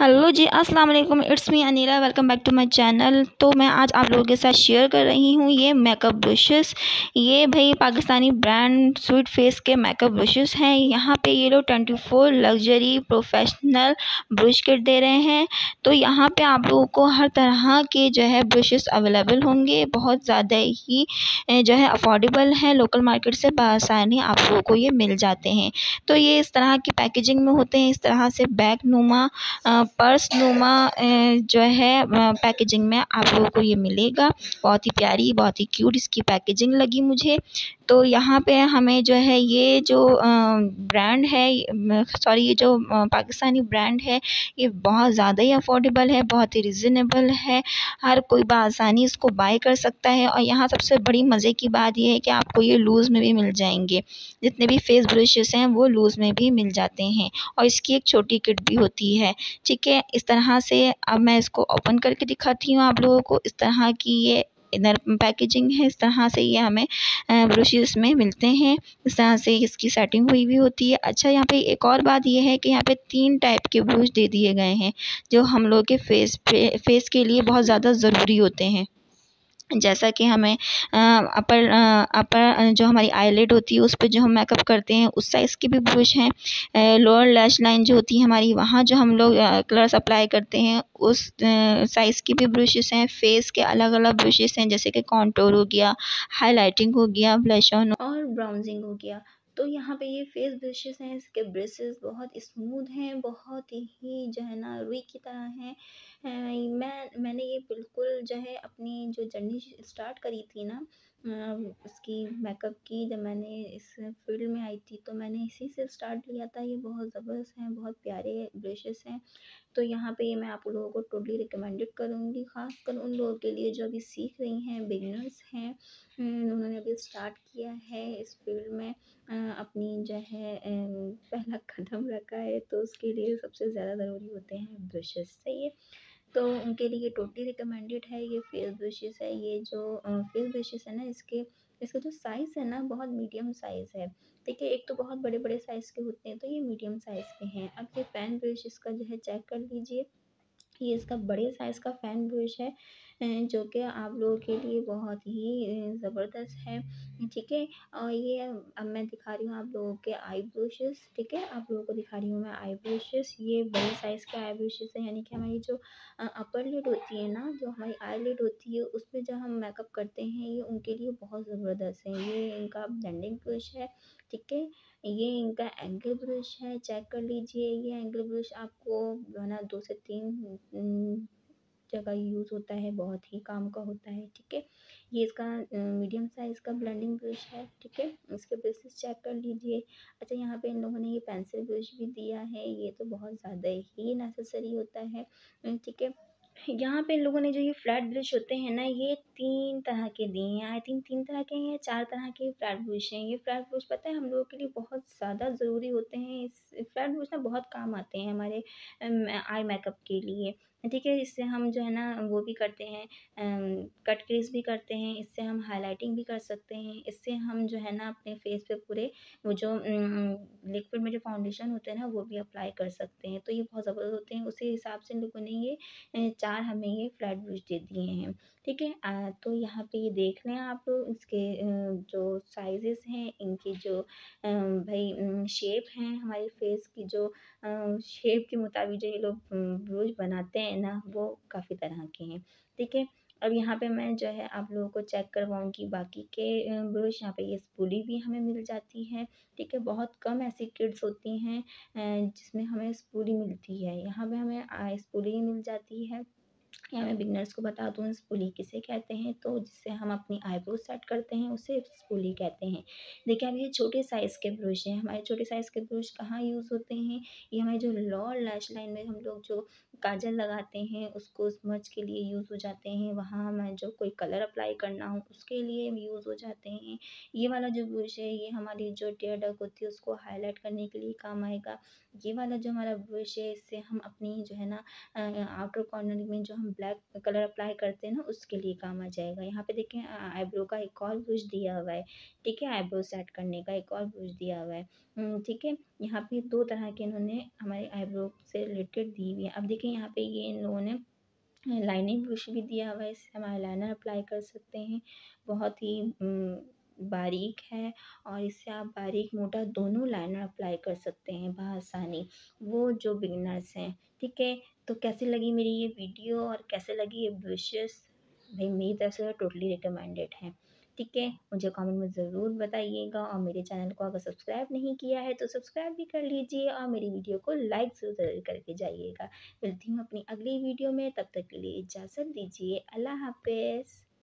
Hello जी अस्सलाम वालेकुम it's me Anila welcome back to my channel तो मैं आज आप लोगों के साथ शेयर कर रही हूँ ये मेकअप ब्रशेस ये भाई पाकिस्तानी ब्रांड स्वीट फेस के मेकअप ब्रशेस हैं। यहाँ पे ये लोग twenty four luxury professional brush kit दे रहे हैं। तो यहाँ पे आप लोगों को हर तरह के जो है ब्रशेस अवेलेबल होंगे। बहुत ज़्यादा ही जो है अफोर्डेबल हैं। लोकल मार्केट से बसानी आप लोगों को ये मिल जाते हैं। तो ये इस तरह की पैकेजिंग में होते हैं। इस तरह से बैग नुमा पर्स नुमा जो है पैकेजिंग में आप लोगों को ये मिलेगा। बहुत ही प्यारी, बहुत ही क्यूट इसकी पैकेजिंग लगी मुझे। तो यहाँ पे हमें जो है, ये जो ब्रांड है सॉरी ये जो पाकिस्तानी ब्रांड है, ये बहुत ज़्यादा ही अफोर्डेबल है, बहुत ही रिजनेबल है। हर कोई बसानी इसको बाय कर सकता है। और यहाँ सबसे बड़ी मज़े की बात यह है कि आपको ये लूज़ में भी मिल जाएँगे। जितने भी फेस ब्रशेस हैं, वो लूज़ में भी मिल जाते हैं। और इसकी एक छोटी किट भी होती है। ठीक है, इस तरह से अब मैं इसको ओपन करके दिखाती हूँ आप लोगों को, इस तरह की ये इधर पैकेजिंग है, इस तरह से ये हमें ब्रशेस में मिलते हैं, इस तरह से इसकी सेटिंग हुई हुई होती है। अच्छा यहाँ पे एक और बात ये है कि यहाँ पे तीन टाइप के ब्रश दे दिए गए हैं, जो हम लोग के फेस पे फेस के लिए बहुत ज़्यादा ज़रूरी होते हैं। जैसा कि हमें अपर अपर जो हमारी आईलेट होती है, उस पर जो हम मेकअप करते हैं, उस साइज़ की भी ब्रश हैं। लोअर लैश लाइन जो होती है हमारी, वहाँ जो हम लोग कलर्स अप्लाई करते हैं, उस साइज़ की भी ब्रशेस हैं। फेस के अलग अलग ब्रशेस हैं, जैसे कि कॉन्टोर हो गया हाईलाइटिंग हो गया ब्लश ऑन और ब्राउजिंग हो गया। तो यहाँ पे ये फेस ब्रशेस हैं, इसके ब्रशेस बहुत स्मूथ हैं, बहुत ही जो है ना रुई की तरह हैं। मैं, मैंने ये बिल्कुल जो है अपनी जो जर्नी स्टार्ट करी थी ना उसकी मेकअप की जब मैंने इस फ़ील्ड में आई थी तो मैंने इसी से स्टार्ट लिया था। ये बहुत ज़बरदस्त हैं, बहुत प्यारे ब्रशेस हैं। तो यहाँ पे ये मैं आप लोगों को टोटली रिकमेंडेड करूँगी। ख़ासकर उन लोगों के लिए जो अभी सीख रही हैं बिगनर्स हैं उन्होंने अभी स्टार्ट किया है इस फ़ील्ड में। अपनी जो है पहला कदम रखा है तो उसके लिए सबसे ज़्यादा ज़रूरी होते हैं ब्रशेस सही है? तो उनके लिए टोटली रिकमेंडेड है, ये फेस ब्रशेस है, ये जो फेस ब्रशेस है ना, इसके, इसका जो साइज़ है ना, बहुत मीडियम साइज़ है। है एक तो बहुत बड़े बड़े साइज़ के होते हैं तो ये मीडियम साइज़ के हैं। अब ये फ़ैन ब्रश इसका जो है चेक कर लीजिए। ये इसका बड़े साइज़ का फ़ैन ब्रश है। जो कि आप लोगों के लिए बहुत ही ज़बरदस्त है। ठीक है? और ये अब मैं दिखा रही हूँ आप लोगों के आई ब्रशेस ठीक है? आप लोगों को दिखा रही हूँ मैं आई ब्रशेस ये बड़े साइज़ के आई ब्रशेस हैं, यानी कि हमारी जो अपर लिड होती है ना, जो हमारी आई लिड होती है, उसमें जब हम मेकअप करते हैं, ये उनके लिए बहुत ज़बरदस्त है। ये इनका ब्लेंडिंग ब्रश है, ठीक है? ये इनका एंगल ब्रश है चेक कर लीजिए। ये एंगल ब्रश आपको, जो है ना, दो से तीन जगह यूज़ होता है, बहुत ही काम का होता है, ठीक है? ये इसका मीडियम साइज़ का ब्लेंडिंग ब्रश है, ठीक है? इसके ब्रशेस चेक कर लीजिए। अच्छा यहाँ पे इन लोगों ने ये पेंसिल ब्रश भी दिया है, ये तो बहुत ज़्यादा ही नेसेसरी होता है, ठीक है? यहाँ पे इन लोगों ने जो ये फ्लैट ब्रश होते हैं ना, ये तीन तरह के दिए हैं। आई थिंक तीन तरह के हैं या चार तरह के फ्लैट ब्रश हैं? ये फ्लैट ब्रश पता है हम लोगों के लिए बहुत ज़्यादा ज़रूरी होते हैं। इस फ्लैट ब्रश ना बहुत काम आते हैं हमारे आई मेकअप के लिए। ठीक है, इससे हम जो है ना वो भी करते हैं कट क्रीज भी करते हैं, इससे हम हाइलाइटिंग भी कर सकते हैं, इससे हम जो है ना अपने फेस पे पूरे वो जो लिक्विड में जो फाउंडेशन होते हैं ना, वो भी अप्लाई कर सकते हैं। तो ये बहुत ज़बरदस्त होते हैं। उसी हिसाब से लोगों ने ये चार हमें ये फ्लैट ब्रश दे दिए हैं। ठीक है? तो यहाँ पे ये देख लें आप इसके जो साइजेस हैं, इनकी जो भाई शेप हैं, हमारे फेस की जो शेप के मुताबिक जो ये लोग ब्रूज बनाते हैं ना, वो काफ़ी तरह के हैं। ठीक है? अब यहाँ पे मैं जो है आप लोगों को चेक करवाऊँगी बाकी के ब्रश। यहाँ पे ये स्पूली भी हमें मिल जाती है, ठीक है? बहुत कम ऐसी किड्स होती हैं जिसमें हमें स्पूली मिलती है। यहाँ पे हमें स्पूली मिल जाती है। या मैं बिगनर्स को बता दूँ स्पूली किसे कहते हैं तो जिससे हम अपनी आईब्रो सेट करते हैं, उसे स्पूली कहते हैं। देखिए, अब ये छोटे साइज़ के ब्रश हैं। हमारे छोटे साइज़ के ब्रश कहाँ यूज़ होते हैं? ये हमारे जो लोअर लैश लाइन में हम लोग जो काजल लगाते हैं, उसको स्मच के लिए यूज़ हो जाते हैं। वहाँ हमें जो कोई कलर अप्लाई करना हो, उसके लिए यूज़ हो जाते हैं। ये वाला जो ब्रश है, ये हमारी जो टेयर डक होती है, उसको हाईलाइट करने के लिए काम आएगा। ये वाला जो हमारा ब्रश है, इससे हम अपनी जो है ना आउटर कॉर्नर में जो हम ब्लैक कलर अप्लाई करते हैं ना, उसके लिए काम आ जाएगा। यहाँ पे देखें आईब्रो का एक और ब्रश दिया हुआ है, ठीक है? आईब्रो सेट करने का एक और ब्रश दिया हुआ है। ठीक है? यहाँ पे दो तरह के इन्होंने हमारे आईब्रो से रिलेटेड दी हुई है। अब देखें, यहाँ पे ये इन लोगों ने लाइनिंग ब्रश भी दिया हुआ है, इससे हम आईलाइनर अप्लाई कर सकते हैं। बहुत ही बारीक है और इससे आप बारीक मोटा दोनों लाइनर अप्लाई कर सकते हैं बआसानी वो जो बिगनर्स हैं, ठीक है? तो कैसी लगी मेरी ये वीडियो और कैसे लगी ये ब्रशेस भाई, मेरी तरफ़ से टोटली रिकमेंडेड है, ठीक है? मुझे कमेंट में ज़रूर बताइएगा और मेरे चैनल को अगर सब्सक्राइब नहीं किया है तो सब्सक्राइब भी कर लीजिए और मेरी वीडियो को लाइक ज़रूर करके जाइएगा। मिलती हूँ अपनी अगली वीडियो में, तब तक के लिए इजाज़त दीजिए। अल्लाह हाफिज़।